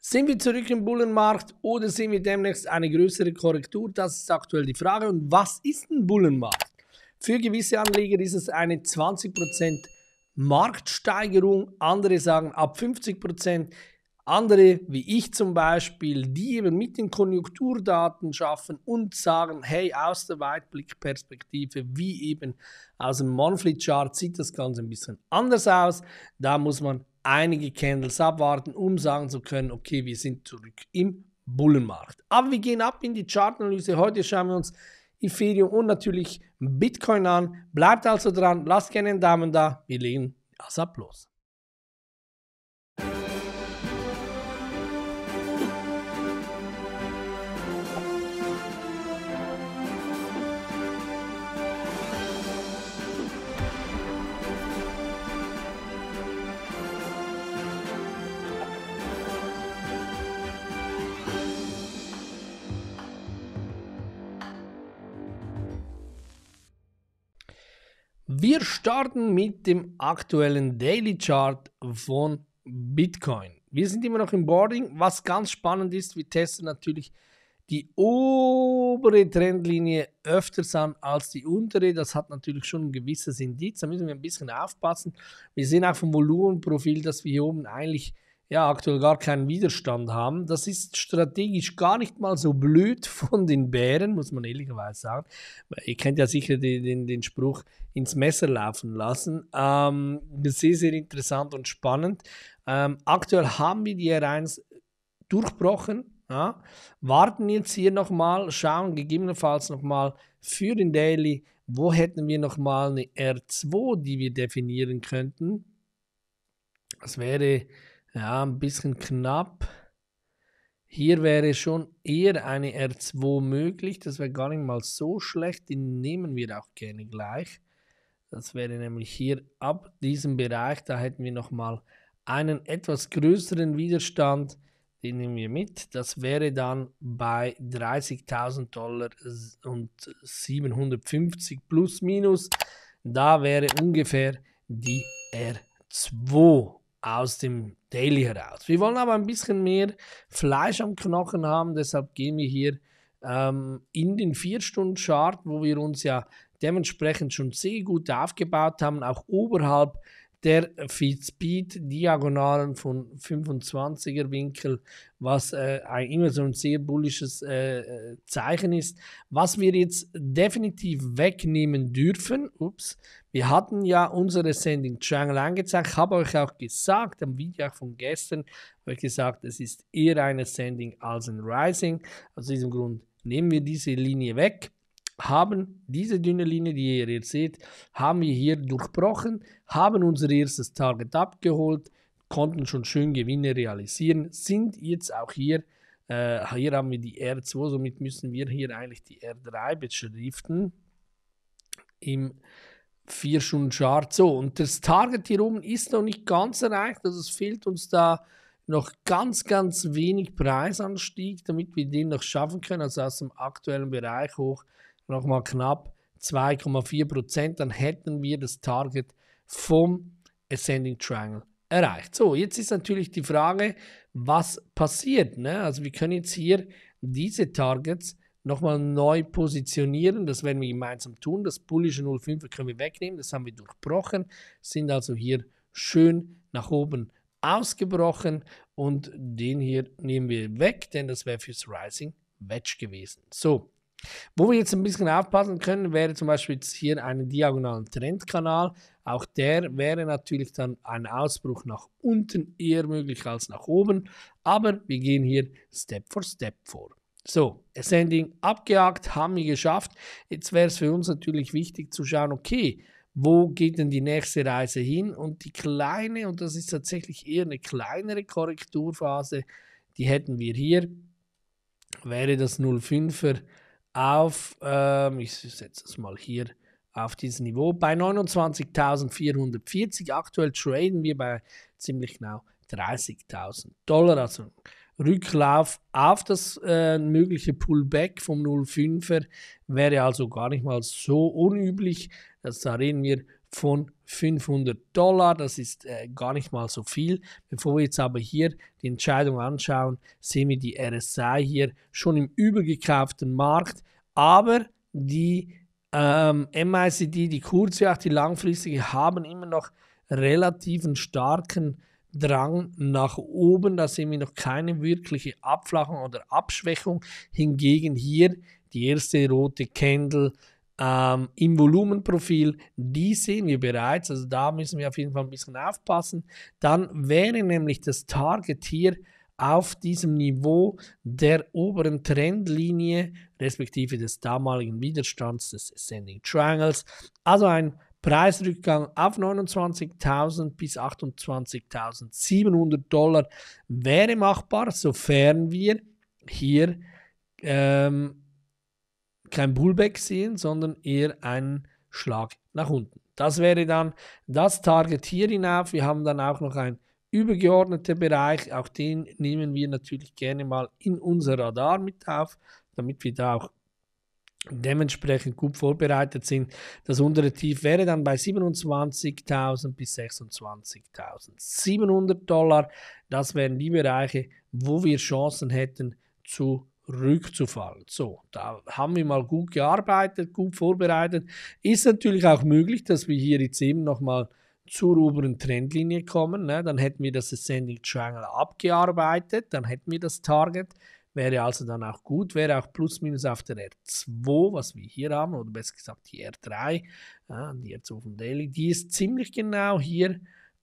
Sind wir zurück im Bullenmarkt oder sehen wir demnächst eine größere Korrektur? Das ist aktuell die Frage. Und was ist ein Bullenmarkt? Für gewisse Anleger ist es eine 20% Marktsteigerung, andere sagen ab 50%. Andere, wie ich zum Beispiel, die eben mit den Konjunkturdaten schaffen und sagen, hey, aus der Weitblickperspektive, wie eben aus dem Monthly Chart, sieht das Ganze ein bisschen anders aus. Da muss man einige Candles abwarten, um sagen zu können, okay, wir sind zurück im Bullenmarkt. Aber wir gehen ab in die Chartanalyse. Heute schauen wir uns Ethereum und natürlich Bitcoin an. Bleibt also dran, lasst gerne einen Daumen da. Wir legen das ab los. Wir starten mit dem aktuellen Daily Chart von Bitcoin. Wir sind immer noch im Boarding. Was ganz spannend ist, wir testen natürlich die obere Trendlinie öfters an als die untere. Das hat natürlich schon ein gewisses Indiz. Da müssen wir ein bisschen aufpassen. Wir sehen auch vom Volumenprofil, dass wir hier oben eigentlich ja, aktuell gar keinen Widerstand haben. Das ist strategisch gar nicht mal so blöd von den Bären, muss man ehrlicherweise sagen. Ihr kennt ja sicher den, den, den Spruch ins Messer laufen lassen. Ähm, sehr, sehr interessant und spannend. Ähm, aktuell haben wir die R1 durchbrochen. Ja, warten jetzt hier nochmal, schauen gegebenenfalls nochmal für den Daily, wo hätten wir nochmal eine R2, die wir definieren könnten. Das wäre ja, ein bisschen knapp. Hier wäre schon eher eine R2 möglich. Das wäre gar nicht mal so schlecht. Die nehmen wir auch gerne gleich. Das wäre nämlich hier ab diesem Bereich. Da hätten wir nochmal einen etwas größeren Widerstand. Den nehmen wir mit. Das wäre dann bei 30.000 Dollar und 750 plus minus. Da wäre ungefähr die R2 aus dem Daily heraus. Wir wollen aber ein bisschen mehr Fleisch am Knochen haben, deshalb gehen wir hier ähm, in den 4-Stunden-Chart, wo wir uns ja dementsprechend schon sehr gut aufgebaut haben, auch oberhalb der Feed Speed Diagonalen von 25er Winkel, was äh, immer so ein sehr bullisches äh, äh, Zeichen ist. Was wir jetzt definitiv wegnehmen dürfen, ups, wir hatten ja unsere Sending Triangle angezeigt, habe euch auch gesagt, am Video von gestern, habe ich gesagt, es ist eher eine Sending als ein Rising. Aus diesem Grund nehmen wir diese Linie weg haben diese dünne Linie, die ihr jetzt seht, haben wir hier durchbrochen, haben unser erstes Target abgeholt, konnten schon schön Gewinne realisieren, sind jetzt auch hier, äh, hier haben wir die R2, somit müssen wir hier eigentlich die R3 beschriften im 4-Stunden-Chart. So, und das Target hier oben ist noch nicht ganz erreicht, also es fehlt uns da noch ganz, ganz wenig Preisanstieg, damit wir den noch schaffen können, also aus dem aktuellen Bereich hoch nochmal knapp 2,4 Prozent, dann hätten wir das Target vom Ascending Triangle erreicht. So, jetzt ist natürlich die Frage, was passiert. Ne? Also wir können jetzt hier diese Targets nochmal neu positionieren. Das werden wir gemeinsam tun. Das bullische 05 können wir wegnehmen. Das haben wir durchbrochen. Sind also hier schön nach oben ausgebrochen. Und den hier nehmen wir weg, denn das wäre fürs Rising Wedge gewesen. So, wo wir jetzt ein bisschen aufpassen können, wäre zum Beispiel jetzt hier einen diagonalen Trendkanal. Auch der wäre natürlich dann ein Ausbruch nach unten eher möglich als nach oben. Aber wir gehen hier Step for Step vor. So, Ascending abgejagt, haben wir geschafft. Jetzt wäre es für uns natürlich wichtig zu schauen, okay, wo geht denn die nächste Reise hin? Und die kleine, und das ist tatsächlich eher eine kleinere Korrekturphase, die hätten wir hier, wäre das 05er auf, ähm, ich setze es mal hier auf dieses Niveau, bei 29.440. Aktuell traden wir bei ziemlich genau 30.000 Dollar, also Rücklauf auf das äh, mögliche Pullback vom 05er wäre also gar nicht mal so unüblich. Das, da reden wir von 500 Dollar. Das ist äh, gar nicht mal so viel. Bevor wir jetzt aber hier die Entscheidung anschauen, sehen wir die RSI hier schon im übergekauften Markt. Aber die ähm, MICD, die kurze, wie auch die langfristige, haben immer noch relativen starken Drang nach oben. Da sehen wir noch keine wirkliche Abflachung oder Abschwächung. Hingegen hier die erste rote Candle ähm, im Volumenprofil, die sehen wir bereits. Also da müssen wir auf jeden Fall ein bisschen aufpassen. Dann wäre nämlich das Target hier auf diesem Niveau der oberen Trendlinie, respektive des damaligen Widerstands des Ascending Triangles. Also ein Preisrückgang auf 29.000 bis 28.700 Dollar wäre machbar, sofern wir hier ähm, kein Pullback sehen, sondern eher einen Schlag nach unten. Das wäre dann das Target hier hinauf. Wir haben dann auch noch einen übergeordneten Bereich. Auch den nehmen wir natürlich gerne mal in unser Radar mit auf, damit wir da auch dementsprechend gut vorbereitet sind. Das untere Tief wäre dann bei 27.000 bis 26.700 Dollar. Das wären die Bereiche, wo wir Chancen hätten zu rückzufallen. So, da haben wir mal gut gearbeitet, gut vorbereitet. Ist natürlich auch möglich, dass wir hier jetzt eben nochmal zur oberen Trendlinie kommen. Ne? Dann hätten wir das Ascending Triangle abgearbeitet, dann hätten wir das Target wäre also dann auch gut, wäre auch plus minus auf der R2, was wir hier haben, oder besser gesagt die R3, ja, die R2 von Daily, die ist ziemlich genau hier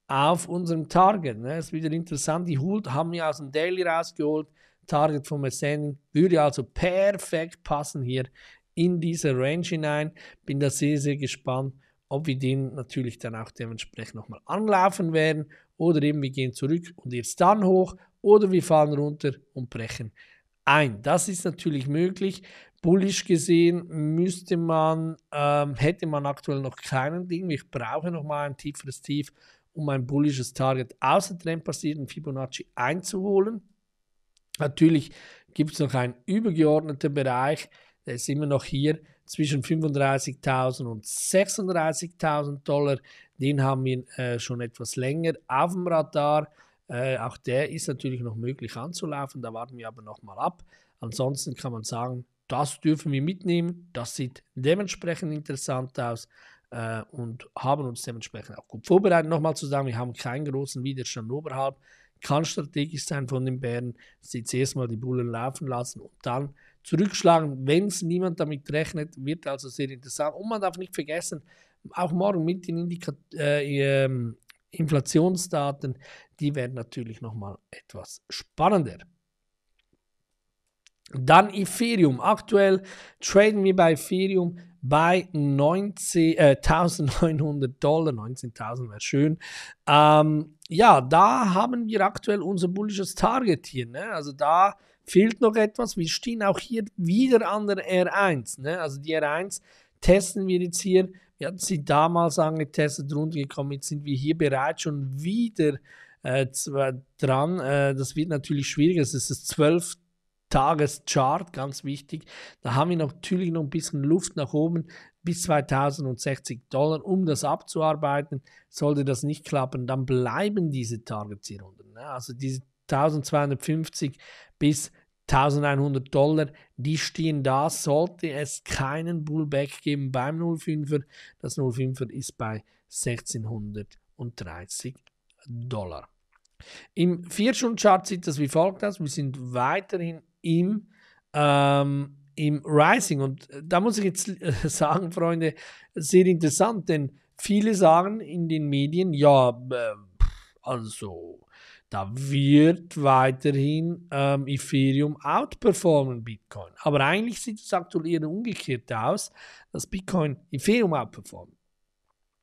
auf unserem Target. Ne? Ist wieder interessant, die holt, haben wir aus dem Daily rausgeholt, Target vom Ascending, würde also perfekt passen hier in diese Range hinein. Bin da sehr, sehr gespannt, ob wir den natürlich dann auch dementsprechend nochmal anlaufen werden oder eben wir gehen zurück und jetzt dann hoch oder wir fahren runter und brechen ein. Das ist natürlich möglich. Bullish gesehen müsste man, ähm, hätte man aktuell noch keinen Ding. Ich brauche noch mal ein tieferes Tief, um ein bullisches Target außer trendbasierten Fibonacci einzuholen. Natürlich gibt es noch einen übergeordneten Bereich, der ist immer noch hier zwischen 35.000 und 36.000 Dollar. Den haben wir äh, schon etwas länger auf dem Radar. Äh, auch der ist natürlich noch möglich anzulaufen, da warten wir aber nochmal ab. Ansonsten kann man sagen, das dürfen wir mitnehmen, das sieht dementsprechend interessant aus äh, und haben uns dementsprechend auch gut vorbereitet. Nochmal zu sagen, wir haben keinen großen Widerstand oberhalb, kann strategisch sein von den Bären, sie zuerst mal die Bullen laufen lassen und dann zurückschlagen, wenn es niemand damit rechnet, wird also sehr interessant. Und man darf nicht vergessen, auch morgen mit den Indika äh, ähm, Inflationsdaten, die werden natürlich nochmal etwas spannender. Dann Ethereum. Aktuell traden wir bei Ethereum bei 19, äh, 1900 Dollar. 19.000 wäre schön. Ähm, ja, da haben wir aktuell unser bullisches Target hier. Ne? Also da fehlt noch etwas. Wir stehen auch hier wieder an der R1. Ne? Also die R1 testen wir jetzt hier wir hatten sie damals angetestet, runtergekommen. Jetzt sind wir hier bereits schon wieder äh, dran. Äh, das wird natürlich schwierig. Es ist das 12 Tages-Chart, ganz wichtig. Da haben wir natürlich noch ein bisschen Luft nach oben bis 2060 Dollar, um das abzuarbeiten. Sollte das nicht klappen, dann bleiben diese Targets hier unten. Ne? Also diese 1250 bis 1100 Dollar, die stehen da, sollte es keinen Bullback geben beim 05er. Das 05er ist bei 1630 Dollar. Im 4-Stunden-Chart sieht das wie folgt aus. Wir sind weiterhin im, ähm, im Rising. Und da muss ich jetzt sagen, Freunde, sehr interessant, denn viele sagen in den Medien, ja, äh, also da wird weiterhin ähm, Ethereum outperformen Bitcoin. Aber eigentlich sieht es aktuell eher umgekehrt aus, dass Bitcoin Ethereum outperformt.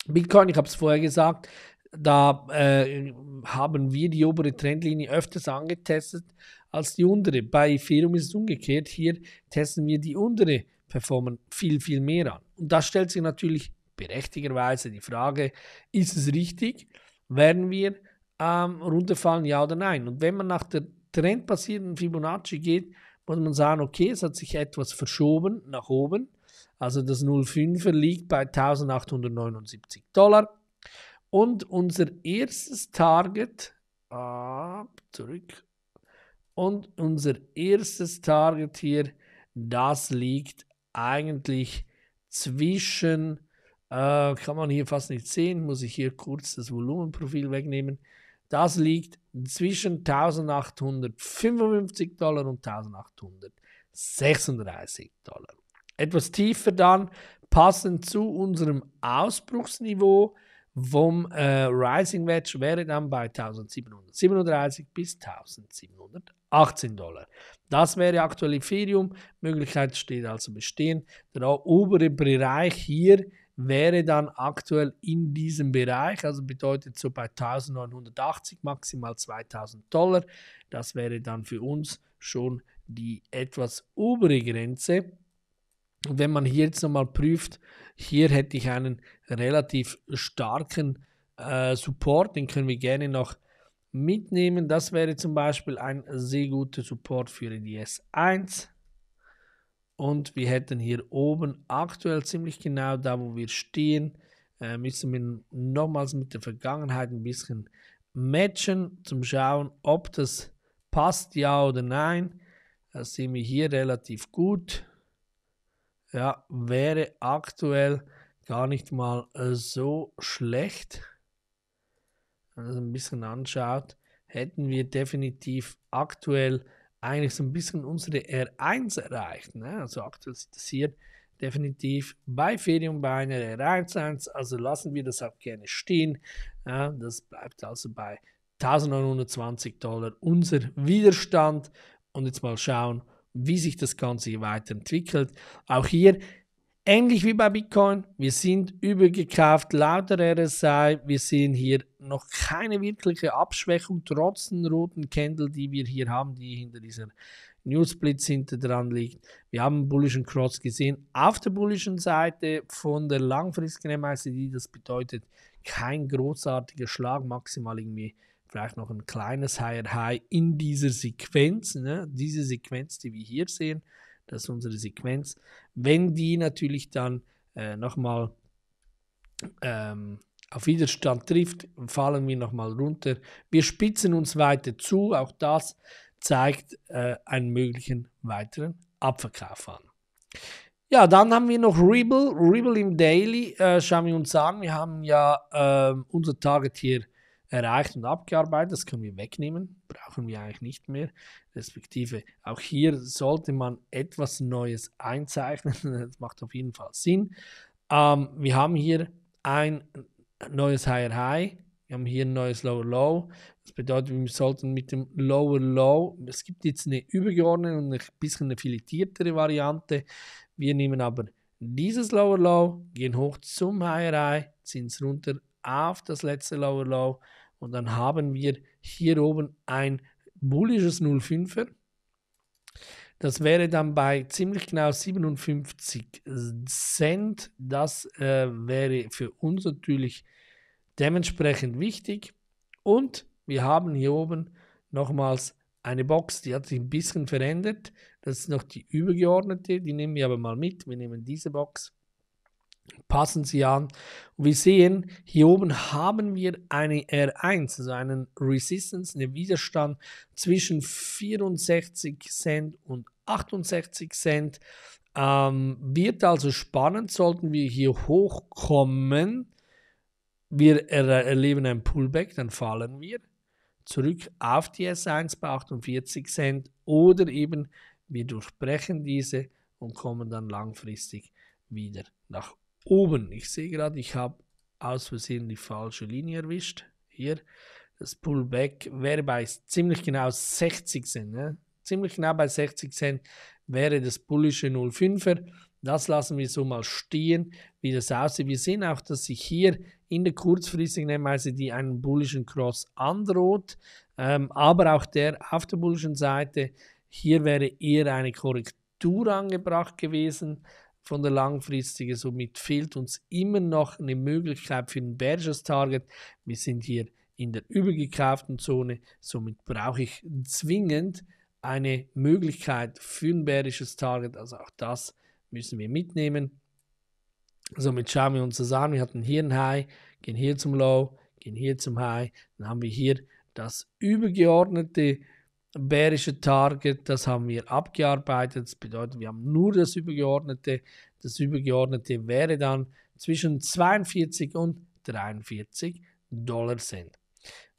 Bitcoin, ich habe es vorher gesagt, da äh, haben wir die obere Trendlinie öfters angetestet als die untere. Bei Ethereum ist es umgekehrt. Hier testen wir die untere Performance viel, viel mehr an. Und da stellt sich natürlich berechtigerweise die Frage, ist es richtig? Werden wir ähm, runterfallen, ja oder nein. Und wenn man nach der trendbasierten Fibonacci geht, muss man sagen, okay, es hat sich etwas verschoben nach oben. Also das 05er liegt bei 1879 Dollar. Und unser erstes Target, ah, zurück, und unser erstes Target hier, das liegt eigentlich zwischen, äh, kann man hier fast nicht sehen, muss ich hier kurz das Volumenprofil wegnehmen. Das liegt zwischen 1855 Dollar und 1836 Dollar. Etwas tiefer dann, passend zu unserem Ausbruchsniveau vom äh, Rising Wedge wäre dann bei 1737 bis 1718 Dollar. Das wäre aktuell Ethereum. Möglichkeit steht also bestehen. Der obere Bereich hier wäre dann aktuell in diesem Bereich, also bedeutet so bei 1980 maximal 2000 Dollar. Das wäre dann für uns schon die etwas obere Grenze. Und wenn man hier jetzt nochmal prüft, hier hätte ich einen relativ starken äh, Support, den können wir gerne noch mitnehmen. Das wäre zum Beispiel ein sehr guter Support für die S1. Und wir hätten hier oben aktuell ziemlich genau da, wo wir stehen, äh, müssen wir nochmals mit der Vergangenheit ein bisschen matchen, zum Schauen, ob das passt, ja oder nein. Das sehen wir hier relativ gut ja, wäre aktuell gar nicht mal äh, so schlecht. Wenn man das ein bisschen anschaut, hätten wir definitiv aktuell eigentlich so ein bisschen unsere R1 erreicht. Ne? Also aktuell sieht das hier definitiv bei Ferium bei einer R1, also lassen wir das auch gerne stehen. Ja, das bleibt also bei 1920 Dollar unser Widerstand. Und jetzt mal schauen, wie sich das Ganze weiterentwickelt. Auch hier ähnlich wie bei Bitcoin, wir sind übergekauft laut der RSI. Wir sehen hier noch keine wirkliche Abschwächung, trotz den roten Candle, die wir hier haben, die hinter dieser Newsblitz hinter dran liegt. Wir haben einen bullischen Cross gesehen. Auf der bullischen Seite von der langfristigen MACD, das bedeutet kein großartiger Schlag, maximal irgendwie vielleicht noch ein kleines Higher High in dieser Sequenz, ne? diese Sequenz, die wir hier sehen, das ist unsere Sequenz. Wenn die natürlich dann äh, nochmal ähm, auf Widerstand trifft, fallen wir nochmal runter. Wir spitzen uns weiter zu, auch das zeigt äh, einen möglichen weiteren Abverkauf an. Ja, dann haben wir noch Ribble. Ribble im Daily äh, schauen wir uns an. Wir haben ja äh, unser Target hier erreicht und abgearbeitet. Das können wir wegnehmen, brauchen wir eigentlich nicht mehr. Respektive auch hier sollte man etwas Neues einzeichnen. Das macht auf jeden Fall Sinn. Ähm, wir haben hier ein neues Higher High. Wir haben hier ein neues Lower Low. Das bedeutet, wir sollten mit dem Lower Low, es gibt jetzt eine übergeordnete und ein bisschen eine filetiertere Variante. Wir nehmen aber dieses Lower Low, gehen hoch zum Higher High, ziehen es runter auf das letzte Lower Low und dann haben wir hier oben ein bullisches 0,5er. Das wäre dann bei ziemlich genau 57 Cent. Das äh, wäre für uns natürlich dementsprechend wichtig. Und wir haben hier oben nochmals eine Box, die hat sich ein bisschen verändert. Das ist noch die übergeordnete, die nehmen wir aber mal mit. Wir nehmen diese Box passen sie an. Wir sehen, hier oben haben wir eine R1, also einen Resistance, einen Widerstand zwischen 64 Cent und 68 Cent. Ähm, wird also spannend, sollten wir hier hochkommen. Wir er erleben ein Pullback, dann fallen wir zurück auf die S1 bei 48 Cent oder eben wir durchbrechen diese und kommen dann langfristig wieder nach oben. Ich sehe gerade, ich habe aus Versehen die falsche Linie erwischt. Hier, das Pullback wäre bei ziemlich genau 60 Cent. Ne? Ziemlich genau bei 60 Cent wäre das bullische 05er. Das lassen wir so mal stehen, wie das aussieht. Wir sehen auch, dass sich hier in der kurzfristigen MACD die einen bullischen Cross androht, ähm, aber auch der auf der bullischen Seite, hier wäre eher eine Korrektur angebracht gewesen von der langfristigen. Somit fehlt uns immer noch eine Möglichkeit für ein bärisches Target. Wir sind hier in der übergekauften Zone. Somit brauche ich zwingend eine Möglichkeit für ein bärisches Target. Also auch das müssen wir mitnehmen. Somit schauen wir uns das an. Wir hatten hier ein High, gehen hier zum Low, gehen hier zum High. Dann haben wir hier das übergeordnete bärische Target, das haben wir abgearbeitet. Das bedeutet, wir haben nur das übergeordnete. Das übergeordnete wäre dann zwischen 42 und 43 Dollar Cent.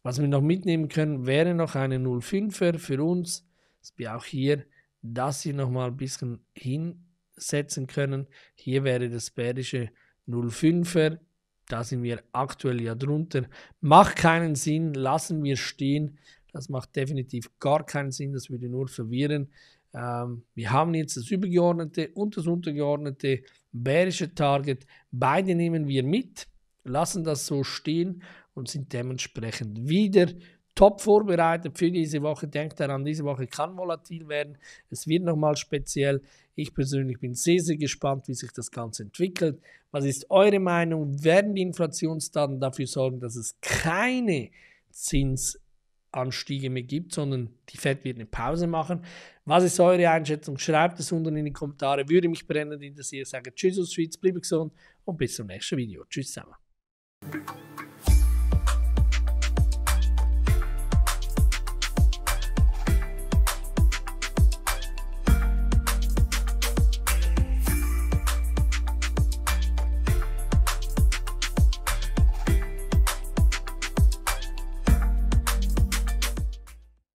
Was wir noch mitnehmen können, wäre noch eine 0,5er für uns, dass wir auch hier das hier nochmal ein bisschen hinsetzen können. Hier wäre das bärische 0,5er, da sind wir aktuell ja drunter. Macht keinen Sinn, lassen wir stehen. Das macht definitiv gar keinen Sinn, das würde nur verwirren. Ähm, wir haben jetzt das übergeordnete und das untergeordnete bärische Target. Beide nehmen wir mit, lassen das so stehen und sind dementsprechend wieder top vorbereitet für diese Woche. Denkt daran, diese Woche kann volatil werden. Es wird nochmal speziell. Ich persönlich bin sehr, sehr gespannt, wie sich das Ganze entwickelt. Was ist eure Meinung? Werden die Inflationsdaten dafür sorgen, dass es keine Zins Anstiege mehr gibt, sondern die Fed wird eine Pause machen. Was ist eure Einschätzung? Schreibt es unten in die Kommentare. Würde mich brennend interessieren. Sage Tschüss aus Schweiz, bleibe gesund und bis zum nächsten Video. Tschüss zusammen.